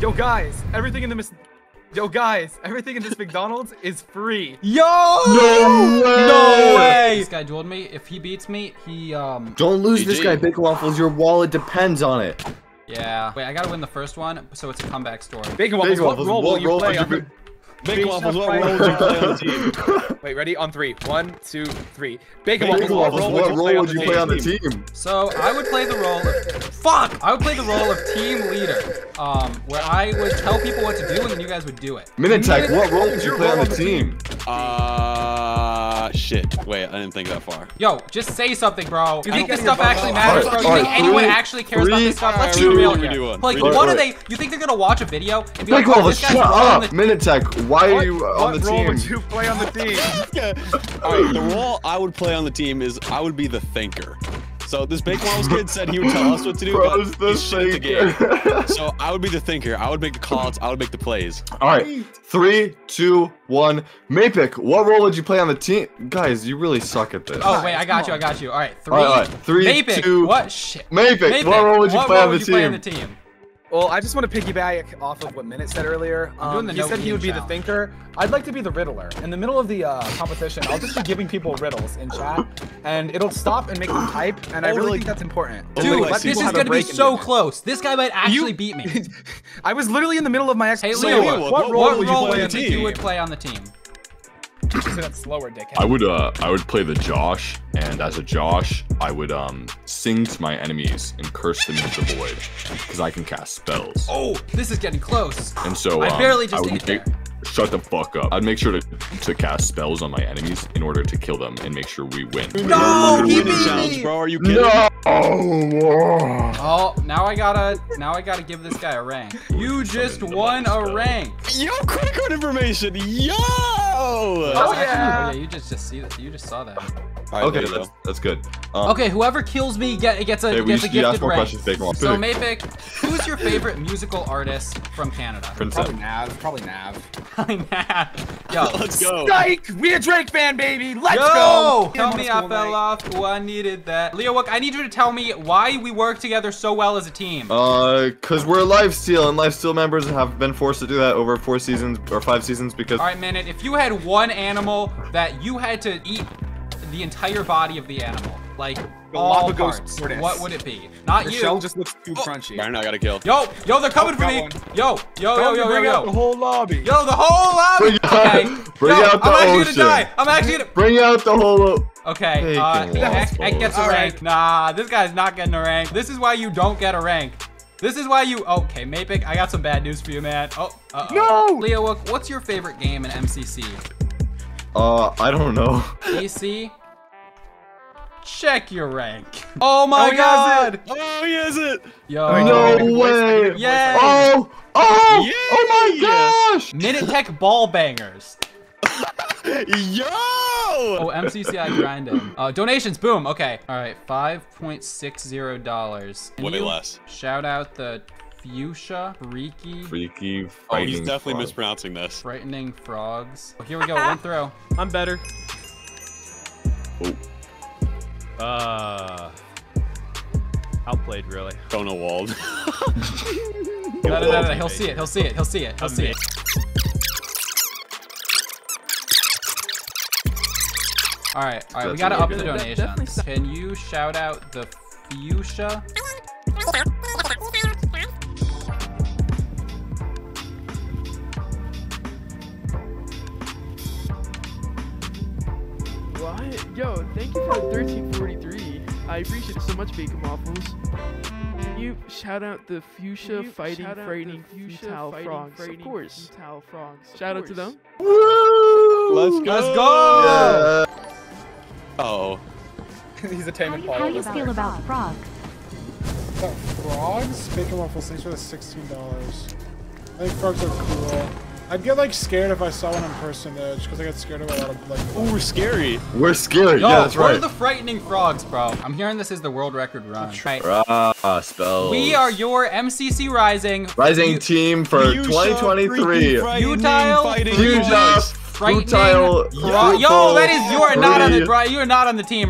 Yo, guys, everything in the mis- Yo, guys, everything in this McDonald's is free. Yo! No way! No way! This guy dueled me. If he beats me, he um. Don't lose this guy, Bacon Waffles. Your wallet depends on it. Yeah. Wait, I gotta win the first one, so it's a comeback story. Bacon Waffles, Bacon what Waffles, role what will you role play would you on the- be- Bacon Beach Waffles, what role would you play on the team? Wait, ready? On three. One, two, three. Bacon, Bacon Waffles, Waffles, what role would you play on the team? So I would play the role of fuck. I would play the role of team leader, um, where I would tell people what to do and then you guys would do it. Minute Tech, what role would you play on the on the team? Uh, shit. Wait, I didn't think that far. Yo, just say something, bro. You think this stuff actually matters, off. bro? You Alright, think anyone actually cares about this stuff? Let's alright, be real here. one, redo Like, redo what one. are they? You think they're gonna watch a video and be like, Bacon oh, this Waffles, guy's shut on up! the Minute Tech, why are you on what the role team? would you play on the team? All right, the role I would play on the team is I would be the thinker. So this Big Waffles kid said he would tell us what to do, Bro's but the he's shit at the game. So I would be the thinker. I would make the calls. I would make the plays. Alright, three, two, one. Mapicc, what role would you play on the team? Guys, you really suck at this. Oh wait, I got you, I got you. All right, three. Alright, alright, three, Mapicc, two- what shit? Mapicc, what role would you what play role on would you play on the team? Team? Well, I just want to piggyback off of what Minute said earlier. I'm Um, he no said he team would be the thinker. I'd like to be the Riddler. In the middle of the uh, competition, I'll just be giving people riddles in chat, and it'll stop and make them type. And I Oh, really like- think that's important. Oh, Dude, like, this is gonna be so close. This guy might actually You- beat me. I was literally in the middle of my ex. Hey, So Leo, Leo, what, what role role what would you role play would on the you think you would play on the team? You said that slower, dickhead. I would uh I would play the Josh, and as a Josh, I would um sing to my enemies and curse them into the void, because I can cast spells. Oh, this is getting close. And so I um, barely just would ate make- there. Shut the fuck up. I'd make sure to to cast spells on my enemies in order to kill them and make sure we win. No, he Winning beat challenge, me. bro. Are you kidding? No! Oh, now I gotta, now I gotta give this guy a rank. You just won a rank. Yo, credit card information. Yo. Oh, oh Actually- yeah. oh yeah, you just just see that. You just saw that. All right, Okay, that's, go. that's good. Um, Okay, whoever kills me get gets a Hey, we gets a should- you ask gifted more rank. questions, Bacon Wall. So Pick. Mapicc, who's your favorite musical artist from Canada? Prince Probably Nav. Probably Nav. Nav. Yo, Let's go. Psych! We a Drake fan, baby. Let's Yo! go. Tell me I fell night. off. Oh, I needed that. Leo, look, I need you to tell me why we work together so well as a team. Uh, cause we're Lifesteal, and Lifesteal members have been forced to do that over four seasons or five seasons because All right, Minute. If you had one animal that you had to eat the entire body of the animal, like all Galapagos parts, tortoise. what would it be? Not The you. shell just looks too crunchy. Byron, I got a kill. Yo, yo, they're coming Oh, for me. one. Yo, yo, yo, Tell him yo, to yo, the whole lobby. Yo, the whole lobby. Bring out- Okay. bring yo, out the I'm actually ocean. gonna die. I'm actually gonna. bring out the whole. Okay, Bacon uh, X, waffles. Gets a All rank. right. Nah, this guy's not getting a rank. This is why you don't get a rank. This is why you. Okay, Mapicc, I got some bad news for you, man. Oh, uh -oh. No! Leo, what- what's your favorite game in MCC? Uh, I don't know. PC? Check your rank. Oh my Oh, god! Oh, he has it. Yo. No give me a voice, way. give me a voice. Yay. Oh, oh, Yeah. oh my gosh! Minute Tech Ball Bangers. Yo. Oh, MCCI grinding. Uh, donations, boom. Okay. All right, five point six zero dollars. Way less. Shout out the fuchsia, freaky, Freaky Oh, he's definitely frog. mispronouncing this. frightening frogs. Oh, here we go. One throw. I'm better. Oh. Uh, outplayed really. Kona Wald. No, no, no, no. He'll see it. He'll see it. He'll see it. He'll see it. All right, all right. We gotta up good. the That donations. Can you shout out the fuchsia? What? Yo, thank you for the 1343. I appreciate it so much, Bacon Waffles. Can you shout out the fuchsia fighting frightening futile frogs? Of course. Futile frogs. Shout out to them. Woo! Let's go. Let's go. Yeah. Oh. He's a How tame do you, how do you feel about frogs? About frogs? Bacon waffles, thanks for the sixteen dollars. I think frogs are cool. I'd get like scared if I saw one in person though, just because I get scared of a lot of like. Ooh, we're scary. We're scared. Yo, yeah, that's right. what are the frightening frogs, bro? I'm hearing this is the world record run. Right. Ah, spells. We are your MCC Rising. rising Fu- team for Fuchsia, 2023. freaky, frightening, Futile, fighting freaky, frightening. futile, Yo, that is you are not on the. You are not on the team.